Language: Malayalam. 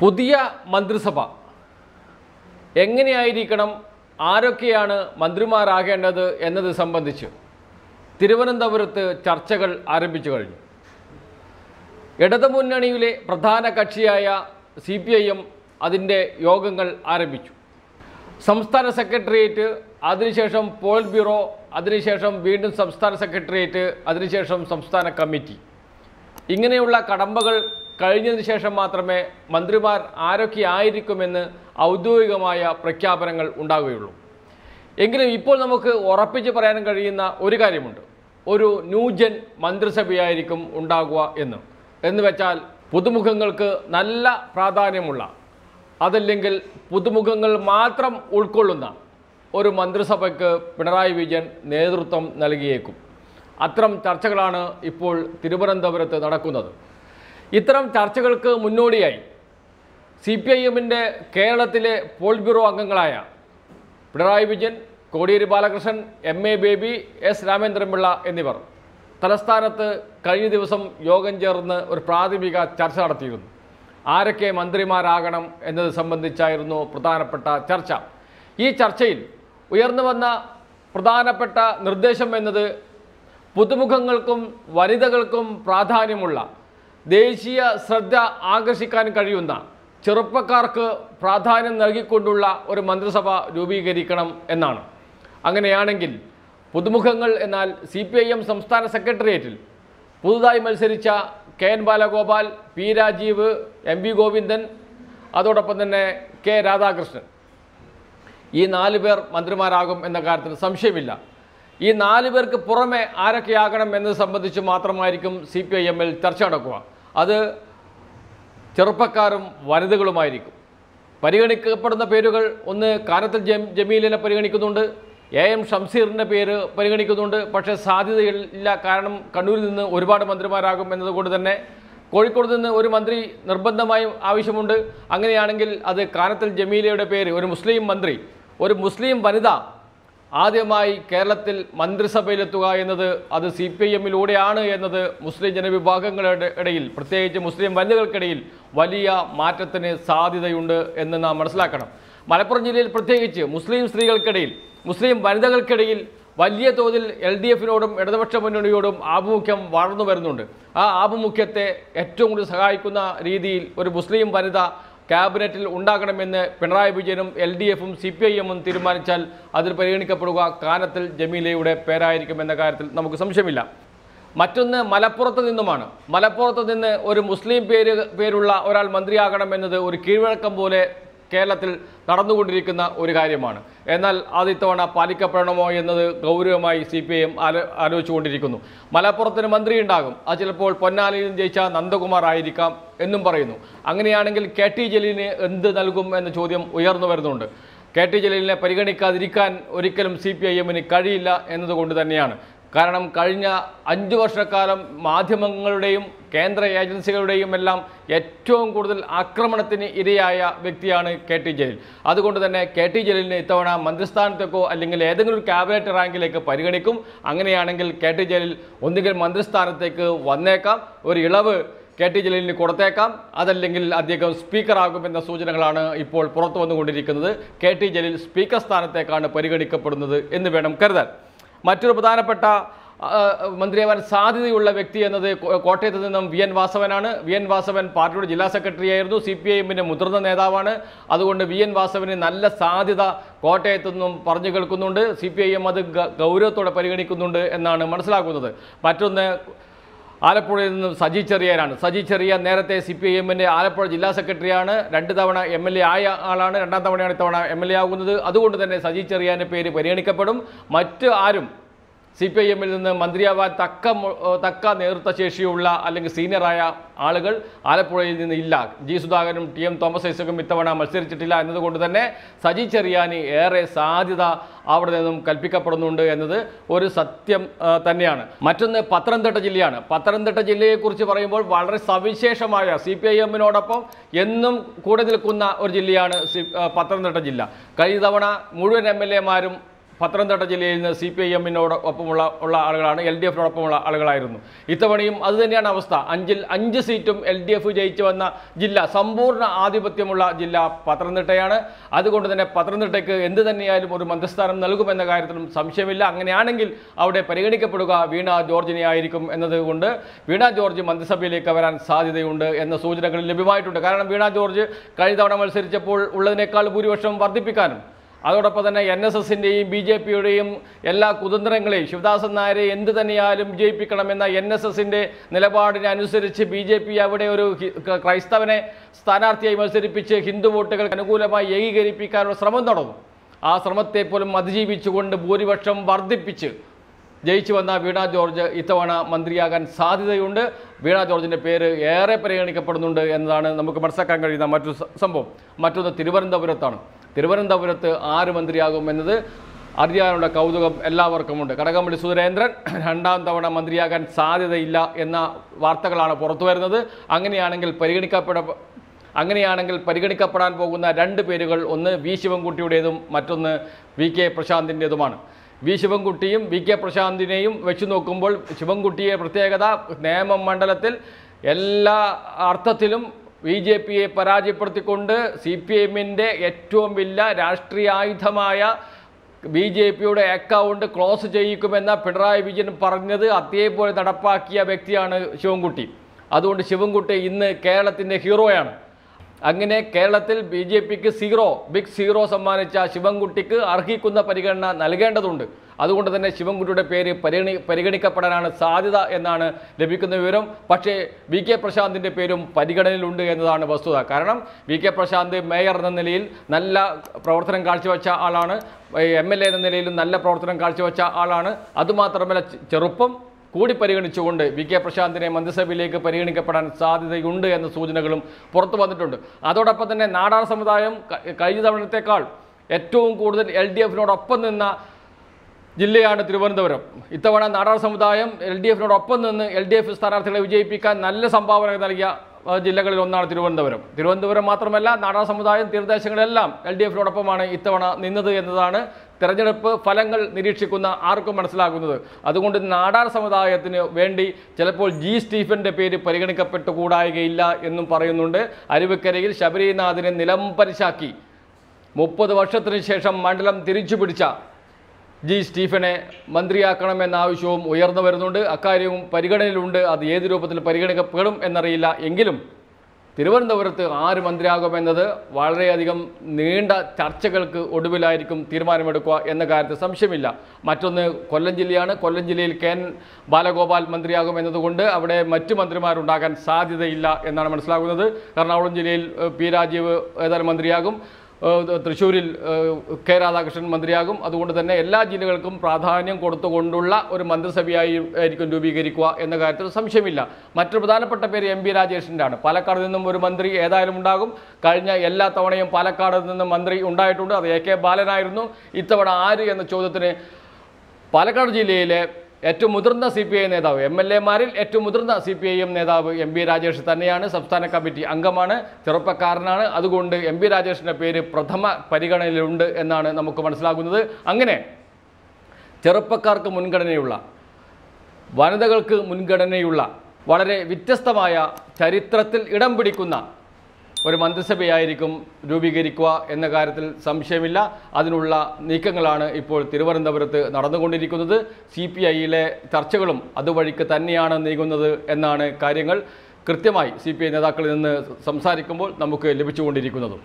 പുതിയ മന്ത്രിസഭ. എങ്ങനെയായിരിക്കണം ആരൊക്കെയാണ് മന്ത്രിമാരാകേണ്ടത് എന്നത് സംബന്ധിച്ച് തിരുവനന്തപുരത്ത് ചർച്ചകൾ ആരംഭിച്ചു കഴിഞ്ഞു. ഇടതുമുന്നണിയിലെ പ്രധാന കക്ഷിയായ സി പി ഐ എം അതിന്റെ യോഗങ്ങൾ ആരംഭിച്ചു. സംസ്ഥാന സെക്രട്ടേറിയറ്റ് അതിനുശേഷം പോൾ ബ്യൂറോ അതിനുശേഷം വീണ്ടും സംസ്ഥാന സെക്രട്ടേറിയറ്റ് അതിനുശേഷം സംസ്ഥാന കമ്മിറ്റി. ഇങ്ങനെയുള്ള കടമ്പകൾ കഴിഞ്ഞതിന് ശേഷം മാത്രമേ മന്ത്രിമാർ ആരൊക്കെ ആയിരിക്കുമെന്ന് ഔദ്യോഗികമായ പ്രഖ്യാപനങ്ങൾ ഉണ്ടാവുകയുള്ളൂ. എങ്കിലും ഇപ്പോൾ നമുക്ക് ഉറപ്പിച്ച് പറയാൻ കഴിയുന്ന ഒരു കാര്യമുണ്ട്. ഒരു ന്യൂജൻ മന്ത്രിസഭയായിരിക്കും ഉണ്ടാകുക എന്ന്. എന്ന് വെച്ചാൽ പുതുമുഖങ്ങൾക്ക് നല്ല പ്രാധാന്യമുള്ള അതല്ലെങ്കിൽ പുതുമുഖങ്ങൾ മാത്രം ഉൾക്കൊള്ളുന്ന ഒരു മന്ത്രിസഭയ്ക്ക് പിണറായി വിജയൻ നേതൃത്വം നൽകിയേക്കും. അത്തരം ചർച്ചകളാണ് ഇപ്പോൾ തിരുവനന്തപുരത്ത് നടക്കുന്നത്. ഇത്തരം ചർച്ചകൾക്ക് മുന്നോടിയായി സി പി ഐ എമ്മിന്റെ കേരളത്തിലെ പോൾ ബ്യൂറോ അംഗങ്ങളായ Pinarayi Vijayan Kodiyeri Balakrishnan M A Baby S Ramachandran Pillai എന്നിവർ തലസ്ഥാനത്ത് കഴിഞ്ഞ ദിവസം യോഗം ചേർന്ന് ഒരു പ്രാഥമിക ചർച്ച നടത്തിയിരുന്നു. ആരൊക്കെ മന്ത്രിമാരാകണം എന്നത് സംബന്ധിച്ചായിരുന്നു പ്രധാനപ്പെട്ട ചർച്ച. ഈ ചർച്ചയിൽ ഉയർന്നു വന്ന പ്രധാനപ്പെട്ട നിർദ്ദേശം എന്നത് പുതുമുഖങ്ങൾക്കും വനിതകൾക്കും പ്രാധാന്യമുള്ള ദേശീയ ശ്രദ്ധ ആകർഷിക്കാൻ കഴിയുന്ന ചെറുപ്പക്കാർക്ക് പ്രാധാന്യം നൽകിക്കൊണ്ടുള്ള ഒരു മന്ത്രിസഭ രൂപീകരിക്കണം എന്നാണ്. അങ്ങനെയാണെങ്കിൽ പുതുമുഖങ്ങൾ എന്നാൽ സി പി ഐ എം സംസ്ഥാന സെക്രട്ടേറിയറ്റിൽ പുതുതായി മത്സരിച്ച K N Balagopal P Rajeev M V Govindan അതോടൊപ്പം തന്നെ കെ രാധാകൃഷ്ണൻ. ഈ നാല് പേർ മന്ത്രിമാരാകും എന്ന കാര്യത്തിൽ സംശയമില്ല. ഈ നാല് പേർക്ക് പുറമെ ആരൊക്കെയാകണം എന്നത് സംബന്ധിച്ച് മാത്രമായിരിക്കും സി പി ഐ എമ്മിൽ ചർച്ച നടക്കുക. അത് ചെറുപ്പക്കാരും വനിതകളുമായിരിക്കും. പരിഗണിക്കപ്പെടുന്ന പേരുകൾ ഒന്ന് കാനത്തിൽ ജമീലിനെ പരിഗണിക്കുന്നുണ്ട്. എ എം ഷംസീറിന്റെ പേര് പരിഗണിക്കുന്നുണ്ട്. പക്ഷേ സാധ്യതയില്ല കാരണം കണ്ണൂരിൽ നിന്ന് ഒരുപാട് മന്ത്രിമാരാകും എന്നതുകൊണ്ട് തന്നെ കോഴിക്കോട് നിന്ന് ഒരു മന്ത്രി നിർബന്ധമായും ആവശ്യമുണ്ട്. അങ്ങനെയാണെങ്കിൽ അത് കാനത്തിൽ ജമീലയുടെ പേര് ഒരു മുസ്ലിം മന്ത്രി ഒരു മുസ്ലിം വനിത ആദ്യമായി കേരളത്തിൽ മന്ത്രിസഭയിലെത്തുക എന്നത് അത് സി പി ഐ എമ്മിലൂടെയാണ് എന്നത് മുസ്ലിം ജനവിഭാഗങ്ങളുടെ ഇടയിൽ പ്രത്യേകിച്ച് മുസ്ലിം വനിതകൾക്കിടയിൽ വലിയ മാറ്റത്തിന് സാധ്യതയുണ്ട് എന്ന് നാം മനസ്സിലാക്കണം. മലപ്പുറം ജില്ലയിൽ പ്രത്യേകിച്ച് മുസ്ലിം സ്ത്രീകൾക്കിടയിൽ മുസ്ലിം വനിതകൾക്കിടയിൽ വലിയ തോതിൽ എൽ ഡി എഫിനോടും ഇടതുപക്ഷ മുന്നണിയോടും ആഭിമുഖ്യം വളർന്നു വരുന്നുണ്ട്. ആ ആഭിമുഖ്യത്തെ ഏറ്റവും കൂടുതൽ സഹായിക്കുന്ന രീതിയിൽ ഒരു മുസ്ലിം വനിത ക്യാബിനറ്റിൽ ഉണ്ടാകണമെന്ന് പിണറായി വിജയനും എൽ ഡി എഫും സി പി ഐ എമ്മും തീരുമാനിച്ചാൽ അതിൽ പരിഗണിക്കപ്പെടുക കാനത്തിൽ ജമീലയുടെ പേരായിരിക്കും എന്ന കാര്യത്തിൽ നമുക്ക് സംശയമില്ല. മറ്റൊന്ന് മലപ്പുറത്ത് നിന്നുമാണ്. മലപ്പുറത്ത് നിന്ന് ഒരു മുസ്ലിം പേര് പേരുള്ള ഒരാൾ മന്ത്രിയാകണം എന്നത് ഒരു കീഴ്വഴക്കം പോലെ കേരളത്തിൽ നടന്നുകൊണ്ടിരിക്കുന്ന ഒരു കാര്യമാണ്. എന്നാൽ അത് ഇത്തവണ പാലിക്കപ്പെടണമോ എന്നത് ഗൗരവമായി സി പി ഐ ആലോ ആലോചിച്ചുകൊണ്ടിരിക്കുന്നു. മലപ്പുറത്തിന് മന്ത്രി ഉണ്ടാകും അത് ചിലപ്പോൾ പൊന്നാനിയിൽ ജയിച്ച നന്ദകുമാർ ആയിരിക്കാം എന്നും പറയുന്നു. അങ്ങനെയാണെങ്കിൽ കെ ടി ജലീലിന് എന്ത് നൽകും എന്ന ചോദ്യം ഉയർന്നു വരുന്നുണ്ട്. കെ ടി ജലീലിനെ പരിഗണിക്കാതിരിക്കാൻ ഒരിക്കലും സി പി ഐ എമ്മിന് കഴിയില്ല എന്നതുകൊണ്ട് തന്നെയാണ്. കാരണം കഴിഞ്ഞ അഞ്ചു വർഷക്കാലം മാധ്യമങ്ങളുടെയും കേന്ദ്ര ഏജൻസികളുടെയും എല്ലാം ഏറ്റവും കൂടുതൽ ആക്രമണത്തിന് ഇരയായ വ്യക്തിയാണ് കെ ടി ജലീൽ. അതുകൊണ്ട് തന്നെ കെ ടി ജലീലിന് ഇത്തവണ മന്ത്രിസ്ഥാനത്തേക്കോ അല്ലെങ്കിൽ ഏതെങ്കിലും ഒരു ക്യാബിനറ്റ് റാങ്കിലേക്ക് പരിഗണിക്കും. അങ്ങനെയാണെങ്കിൽ കെ ടി ജലീൽ ഒന്നുകിൽ മന്ത്രിസ്ഥാനത്തേക്ക് വന്നേക്കാം ഒരു ഇളവ് കെ ടി ജലീലിന് കൊടുത്തേക്കാം അതല്ലെങ്കിൽ അദ്ദേഹം സ്പീക്കറാകുമെന്ന സൂചനകളാണ് ഇപ്പോൾ പുറത്തു വന്നുകൊണ്ടിരിക്കുന്നത്. കെ ടി ജലീൽ സ്പീക്കർ സ്ഥാനത്തേക്കാണ് പരിഗണിക്കപ്പെടുന്നത് എന്ന് വേണം കരുതാൻ. മറ്റൊരു പ്രധാനപ്പെട്ട മന്ത്രിയാവാൻ സാധ്യതയുള്ള വ്യക്തി എന്നത് കോട്ടയത്ത് നിന്നും വി എൻ വാസവനാണ്. വി എൻ വാസവൻ പാർട്ടിയുടെ ജില്ലാ സെക്രട്ടറി ആയിരുന്നു. സി പി ഐ മുതിർന്ന നേതാവാണ്. അതുകൊണ്ട് വി എൻ വാസവന് നല്ല സാധ്യത കോട്ടയത്തു നിന്നും പറഞ്ഞു കേൾക്കുന്നുണ്ട്. സി പി ഐ എം അത് ഗൗരവത്തോടെ പരിഗണിക്കുന്നുണ്ട് എന്നാണ് മനസ്സിലാക്കുന്നത്. മറ്റൊന്ന് ആലപ്പുഴയിൽ നിന്നും സജി ചെറിയാനാണ് സജി ചെറിയാൻ നേരത്തെ സി പി ഐ എമ്മിന്റെ ആലപ്പുഴ ജില്ലാ സെക്രട്ടറിയാണ്. രണ്ട് തവണ എം എൽ എ ആയ ആളാണ്. രണ്ടാം തവണയാണ് ഇത്തവണ എം എൽ എ ആകുന്നത്. അതുകൊണ്ട് തന്നെ സജി ചെറിയാന്റെ പേര് പരിഗണിക്കപ്പെടും. മറ്റ് ആരും സി പി ഐ എമ്മിൽ നിന്ന് മന്ത്രിയാവാൻ തക്ക തക്ക നേതൃത്വ ശേഷിയുള്ള അല്ലെങ്കിൽ സീനിയറായ ആളുകൾ ആലപ്പുഴയിൽ നിന്ന് ഇല്ല. ജി സുധാകരനും ടി എം തോമസ് ഐസക്കും ഇത്തവണ മത്സരിച്ചിട്ടില്ല എന്നതുകൊണ്ട് തന്നെ സജി ചെറിയാനി ഏറെ സാധ്യത അവിടെ നിന്നും കൽപ്പിക്കപ്പെടുന്നുണ്ട് എന്നത് ഒരു സത്യം തന്നെയാണ്. മറ്റൊന്ന് പത്തനംതിട്ട ജില്ലയാണ്. പത്തനംതിട്ട ജില്ലയെക്കുറിച്ച് പറയുമ്പോൾ വളരെ സവിശേഷമായ സി പി ഐ എമ്മിനോടൊപ്പം എന്നും കൂടെ നിൽക്കുന്ന ഒരു ജില്ലയാണ് പത്തനംതിട്ട ജില്ല. കഴിഞ്ഞ തവണ മുഴുവൻ എം എൽ എമാരും പത്തനംതിട്ട ജില്ലയിൽ നിന്ന് സി പി ഐ എമ്മിനോടൊപ്പമുള്ള ഉള്ള ആളുകളാണ് എൽ ഡി എഫിനോടൊപ്പമുള്ള ആളുകളായിരുന്നു. ഇത്തവണയും അത് തന്നെയാണ് അവസ്ഥ. അഞ്ചിൽ അഞ്ച് സീറ്റും എൽ ഡി എഫ് ജയിച്ചു വന്ന ജില്ല സമ്പൂർണ ആധിപത്യമുള്ള ജില്ല പത്തനംതിട്ടയാണ്. അതുകൊണ്ട് തന്നെ പത്തനംതിട്ടയ്ക്ക് എന്ത് തന്നെയായാലും ഒരു മന്ത്രിസ്ഥാനം നൽകുമെന്ന കാര്യത്തിലും സംശയമില്ല. അങ്ങനെയാണെങ്കിൽ അവിടെ പരിഗണിക്കപ്പെടുക വീണ ജോർജിനെ ആയിരിക്കും എന്നതുകൊണ്ട് വീണ ജോർജ് മന്ത്രിസഭയിലേക്ക് വരാൻ സാധ്യതയുണ്ട് എന്ന സൂചനകൾ ലഭ്യമായിട്ടുണ്ട്. കാരണം വീണ ജോർജ് കഴിഞ്ഞ തവണ മത്സരിച്ചപ്പോൾ ഉള്ളതിനേക്കാൾ ഭൂരിപക്ഷം വർദ്ധിപ്പിക്കാനും അതോടൊപ്പം തന്നെ എൻ എസ് എസിന്റെയും ബി ജെ പിയുടെയും എല്ലാ കുതന്ത്രങ്ങളെയും ശിവദാസൻ നായരെ എന്ത് തന്നെയാലും വിജയിപ്പിക്കണമെന്ന എൻ എസ് എസിന്റെ നിലപാടിനനുസരിച്ച് ബി ജെ പി അവിടെ ഒരു ക്രൈസ്തവനെ സ്ഥാനാർത്ഥിയായി മത്സരിപ്പിച്ച് ഹിന്ദു വോട്ടുകൾക്ക് അനുകൂലമായി ഏകീകരിപ്പിക്കാനുള്ള ശ്രമം നടന്നു. ആ ശ്രമത്തെ പോലും അതിജീവിച്ചുകൊണ്ട് ഭൂരിപക്ഷം വർദ്ധിപ്പിച്ച് ജയിച്ചു വന്ന വീണ ജോർജ് ഇത്തവണ മന്ത്രിയാകാൻ സാധ്യതയുണ്ട്. വീണ ജോർജിന്റെ പേര് ഏറെ പരിഗണിക്കപ്പെടുന്നുണ്ട് എന്നതാണ് നമുക്ക് മനസ്സിലാക്കാൻ കഴിയുന്ന മറ്റൊരു സംഭവം. മറ്റൊന്ന് തിരുവനന്തപുരത്താണ്. തിരുവനന്തപുരത്ത് ആര് മന്ത്രിയാകും എന്നത് അറിയാനുള്ള കൗതുകം എല്ലാവർക്കുമുണ്ട്. കടകംപള്ളി സുരേന്ദ്രൻ രണ്ടാം തവണ മന്ത്രിയാകാൻ സാധ്യതയില്ല എന്ന വാർത്തകളാണ് പുറത്തു വരുന്നത്. അങ്ങനെയാണെങ്കിൽ പരിഗണിക്കപ്പെട അങ്ങനെയാണെങ്കിൽ പരിഗണിക്കപ്പെടാൻ പോകുന്ന രണ്ട് പേരുകൾ ഒന്ന് വി ശിവൻകുട്ടിയുടേതും മറ്റൊന്ന് വി കെ പ്രശാന്തിന്റെതുമാണ് വി ശിവൻകുട്ടിയും വി കെ പ്രശാന്തിനെയും വെച്ചു നോക്കുമ്പോൾ ശിവൻകുട്ടിയെ പ്രത്യേകത നേമം മണ്ഡലത്തിൽ എല്ലാ അർത്ഥത്തിലും ബി ജെ പിയെ പരാജയപ്പെടുത്തിക്കൊണ്ട് സി പി എമ്മിന്റെ ഏറ്റവും വലിയ രാഷ്ട്രീയ ആയുധമായ ബി ജെ പിയുടെ അക്കൗണ്ട് ക്ലോസ് ചെയ്യിക്കുമെന്ന പിണറായി വിജയൻ പറഞ്ഞത് അതേപോലെ നടപ്പാക്കിയ വ്യക്തിയാണ് ശിവൻകുട്ടി. അതുകൊണ്ട് ശിവൻകുട്ടി ഇന്ന് കേരളത്തിന്റെ ഹീറോയാണ്. അങ്ങനെ കേരളത്തിൽ ബി ജെ പിക്ക് സീറോ ബിഗ് സീറോ സമ്മാനിച്ച ശിവൻകുട്ടിക്ക് അർഹിക്കുന്ന പരിഗണന നൽകേണ്ടതുണ്ട്. അതുകൊണ്ട് തന്നെ ശിവൻകുട്ടിയുടെ പേര് പരിഗണി പരിഗണിക്കപ്പെടാനാണ് സാധ്യത എന്നാണ് ലഭിക്കുന്ന വിവരം. പക്ഷേ വി കെ പ്രശാന്തിന്റെ പേരും പരിഗണനയിലുണ്ട് എന്നതാണ് വസ്തുത. കാരണം വി കെ പ്രശാന്ത് മേയർ എന്ന നിലയിൽ നല്ല പ്രവർത്തനം കാഴ്ചവെച്ച ആളാണ്. എം എൽ എ എന്ന നിലയിലും നല്ല പ്രവർത്തനം കാഴ്ചവെച്ച ആളാണ്. അതുമാത്രമല്ല ചെറുപ്പം കൂടി പരിഗണിച്ചുകൊണ്ട് വി കെ പ്രശാന്തിനെ മന്ത്രിസഭയിലേക്ക് പരിഗണിക്കപ്പെടാൻ സാധ്യതയുണ്ട് എന്ന സൂചനകളും പുറത്തു വന്നിട്ടുണ്ട്. അതോടൊപ്പം തന്നെ നാടാർ സമുദായം കഴിഞ്ഞ തവണത്തേക്കാൾ ഏറ്റവും കൂടുതൽ എൽ ഡി എഫിനോടൊപ്പം നിന്ന ജില്ലയാണ് തിരുവനന്തപുരം. ഇത്തവണ നാടാർ സമുദായം എൽ ഡി എഫിനോടൊപ്പം നിന്ന് എൽ ഡി എഫ് സ്ഥാനാർത്ഥികളെ വിജയിപ്പിക്കാൻ നല്ല സംഭാവന നൽകിയ ജില്ലകളിൽ ഒന്നാണ് തിരുവനന്തപുരം. തിരുവനന്തപുരം മാത്രമല്ല നാടാർ സമുദായം തീരദേശങ്ങളെല്ലാം എൽ ഡി എഫിനോടൊപ്പമാണ് ഇത്തവണ നിന്നത് എന്നതാണ് തെരഞ്ഞെടുപ്പ് ഫലങ്ങൾ നിരീക്ഷിക്കുന്ന ആർക്കും മനസ്സിലാകുന്നത്. അതുകൊണ്ട് നാടാർ സമുദായത്തിന് വേണ്ടി ചിലപ്പോൾ ജി സ്റ്റീഫന്റെ പേര് പരിഗണിക്കപ്പെട്ടുകൂടായികയില്ല എന്നും പറയുന്നുണ്ട്. അരുവിക്കരയിൽ ശബരിനാഥിനെ നിലംപരിശാക്കി മുപ്പത് വർഷത്തിന് ശേഷം മണ്ഡലം തിരിച്ചു പിടിച്ച ജി സ്റ്റീഫനെ മന്ത്രിയാക്കണമെന്ന ആവശ്യവും ഉയർന്നു വരുന്നുണ്ട്. അക്കാര്യവും പരിഗണനയിലുണ്ട്. അത് ഏത് രൂപത്തിൽ പരിഗണിക്കപ്പെടും എന്നറിയില്ല. എങ്കിലും തിരുവനന്തപുരത്ത് ആര് മന്ത്രിയാകുമെന്നത് വളരെയധികം നീണ്ട ചർച്ചകൾക്ക് ഒടുവിലായിരിക്കും തീരുമാനമെടുക്കുക എന്ന കാര്യത്തിൽ സംശയമില്ല. മറ്റൊന്ന് കൊല്ലം ജില്ലയാണ്. കൊല്ലം ജില്ലയിൽ കെ ബാലഗോപാൽ മന്ത്രിയാകും എന്നതുകൊണ്ട് അവിടെ മറ്റു മന്ത്രിമാരുണ്ടാകാൻ സാധ്യതയില്ല എന്നാണ് മനസ്സിലാകുന്നത്. എറണാകുളം ജില്ലയിൽ പി രാജീവ് ഏതാനും മന്ത്രിയാകും. തൃശ്ശൂരിൽ കെ രാധാകൃഷ്ണൻ മന്ത്രിയാകും. അതുകൊണ്ട് തന്നെ എല്ലാ ജില്ലകൾക്കും പ്രാധാന്യം കൊടുത്തുകൊണ്ടുള്ള ഒരു മന്ത്രിസഭയായി ആയിരിക്കും രൂപീകരിക്കുക എന്ന കാര്യത്തിൽ സംശയമില്ല. മറ്റൊരു പ്രധാനപ്പെട്ട പേര് എം പി ആണ് പാലക്കാട് നിന്നും ഒരു മന്ത്രി ഏതായാലും ഉണ്ടാകും. കഴിഞ്ഞ എല്ലാ തവണയും പാലക്കാട് നിന്നും മന്ത്രി ഉണ്ടായിട്ടുണ്ട്. അത് എ കെ ബാലനായിരുന്നു ഇത്തവണ ആര് എന്ന ചോദ്യത്തിന് പാലക്കാട് ജില്ലയിലെ ഏറ്റവും മുതിർന്ന സി പി ഐ നേതാവ് എം എൽ എമാരിൽ ഏറ്റവും മുതിർന്ന സി പി ഐ എം നേതാവ് എം പി രാജേഷ് തന്നെയാണ്. സംസ്ഥാന കമ്മിറ്റി അംഗമാണ് ചെറുപ്പക്കാരനാണ്. അതുകൊണ്ട് എം പി രാജേഷിന്റെ പേര് പ്രഥമ പരിഗണനയിലുണ്ട് എന്നാണ് നമുക്ക് മനസ്സിലാകുന്നത്. അങ്ങനെ ചെറുപ്പക്കാർക്ക് മുൻഗണനയുള്ള വനിതകൾക്ക് മുൻഗണനയുള്ള വളരെ വ്യത്യസ്തമായ ചരിത്രത്തിൽ ഇടം പിടിക്കുന്ന ഒരു മന്ത്രിസഭയായിരിക്കും രൂപീകരിക്കുക എന്ന കാര്യത്തിൽ സംശയമില്ല. അതിനുള്ള നീക്കങ്ങളാണ് ഇപ്പോൾ തിരുവനന്തപുരത്ത് നടന്നുകൊണ്ടിരിക്കുന്നത്. സി പി ഐയിലെ ചർച്ചകളും അതുവഴിക്ക് തന്നെയാണ് നീങ്ങുന്നത് എന്നാണ് കാര്യങ്ങൾ കൃത്യമായി സി പി ഐ നേതാക്കളിൽ നിന്ന് സംസാരിക്കുമ്പോൾ നമുക്ക് ലഭിച്ചുകൊണ്ടിരിക്കുന്നതും.